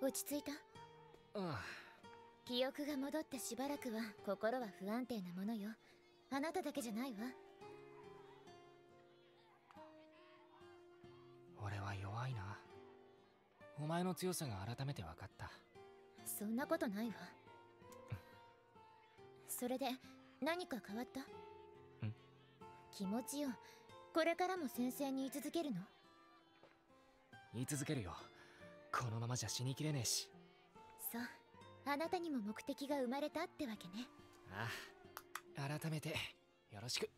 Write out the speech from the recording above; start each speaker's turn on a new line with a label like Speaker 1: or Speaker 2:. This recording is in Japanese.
Speaker 1: 落ち着いた？
Speaker 2: あ
Speaker 1: 記憶が戻ってしばらくは心は不安定なものよ。あなただけじゃないわ。
Speaker 2: 俺は弱いな。お前の強さが改めて分かった。
Speaker 1: そんなことないわ。それで何か変わった？気持ちよ。これからも先生に言い続けるの？
Speaker 2: 言い続けるよこのままじゃ死にきれねえし。
Speaker 1: そう。あなたにも目的が生まれたってわけね。
Speaker 2: ああ改めてよろしく